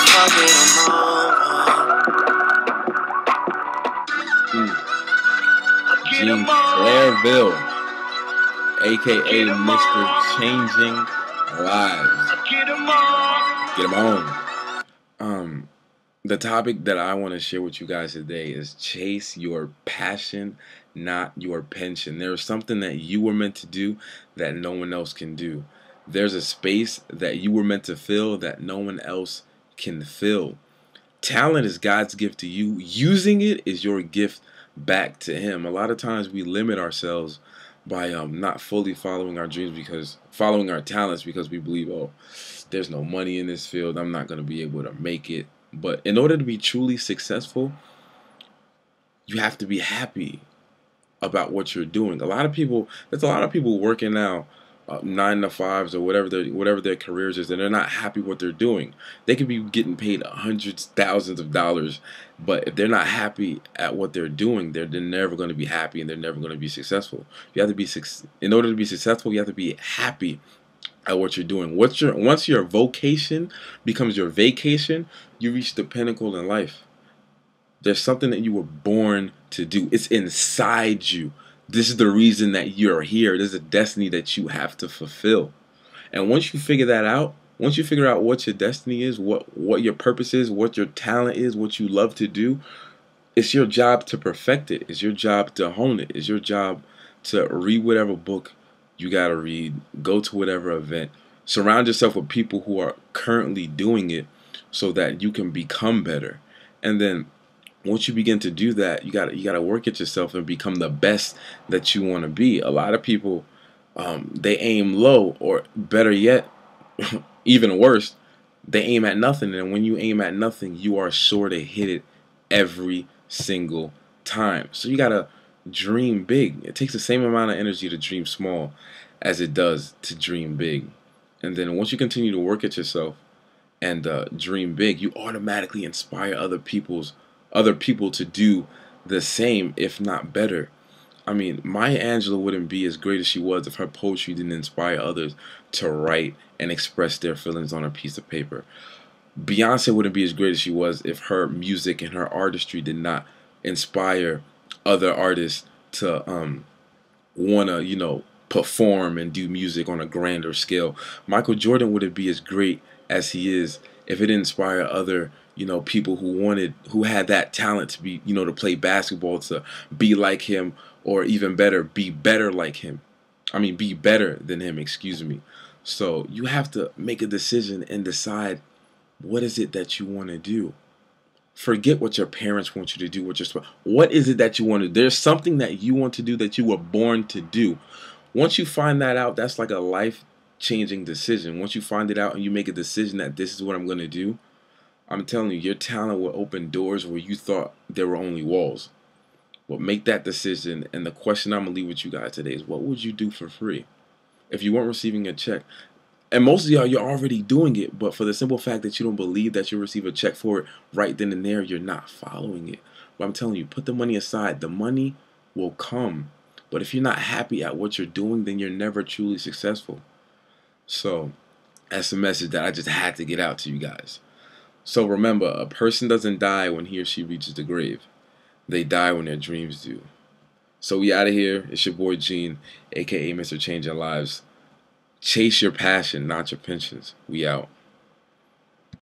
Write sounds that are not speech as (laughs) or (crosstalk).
fuck it, I'm Clervil, aka Mr. Changing Lives. Get on. Um, the topic that I want to share with you guys today is chase your passion, not your pension. There's something that you were meant to do that no one else can do. There's a space that you were meant to fill that no one else can fill. Talent is God's gift to you. Using it is your gift back to Him. A lot of times we limit ourselves by um, not fully following our dreams because following our talents because we believe, oh, there's no money in this field. I'm not going to be able to make it. But in order to be truly successful, you have to be happy about what you're doing. A lot of people, there's a lot of people working now uh, nine to fives or whatever their whatever their careers is, and they're not happy what they're doing. They could be getting paid hundreds, thousands of dollars, but if they're not happy at what they're doing, they're, they're never going to be happy and they're never going to be successful. You have to be in order to be successful. You have to be happy at what you're doing. What's your once your vocation becomes your vacation, you reach the pinnacle in life. There's something that you were born to do. It's inside you this is the reason that you're here. There's a destiny that you have to fulfill. And once you figure that out, once you figure out what your destiny is, what what your purpose is, what your talent is, what you love to do, it's your job to perfect it. It's your job to hone it. It's your job to read whatever book you got to read, go to whatever event, surround yourself with people who are currently doing it so that you can become better. And then once you begin to do that, you got you got to work at yourself and become the best that you want to be. A lot of people um, they aim low, or better yet, (laughs) even worse, they aim at nothing. And when you aim at nothing, you are sure to hit it every single time. So you gotta dream big. It takes the same amount of energy to dream small as it does to dream big. And then once you continue to work at yourself and uh, dream big, you automatically inspire other people's other people to do the same, if not better. I mean, Maya Angelou wouldn't be as great as she was if her poetry didn't inspire others to write and express their feelings on a piece of paper. Beyonce wouldn't be as great as she was if her music and her artistry did not inspire other artists to um, want to, you know, perform and do music on a grander scale. Michael Jordan wouldn't be as great as he is if it didn't inspire other you know, people who wanted, who had that talent to be, you know, to play basketball, to be like him, or even better, be better like him. I mean, be better than him, excuse me. So you have to make a decision and decide what is it that you want to do. Forget what your parents want you to do. What your what is it that you want to? do? There's something that you want to do that you were born to do. Once you find that out, that's like a life changing decision. Once you find it out and you make a decision that this is what I'm going to do, I'm telling you, your talent will open doors where you thought there were only walls. Well, make that decision. And the question I'm going to leave with you guys today is what would you do for free if you weren't receiving a check? And most of y'all, you're already doing it, but for the simple fact that you don't believe that you'll receive a check for it right then and there, you're not following it. But I'm telling you, put the money aside. The money will come. But if you're not happy at what you're doing, then you're never truly successful. So that's the message that I just had to get out to you guys. So remember, a person doesn't die when he or she reaches the grave. They die when their dreams do. So we out of here. It's your boy Jean, aka Mr. Changing Lives. Chase your passion, not your pensions. We out.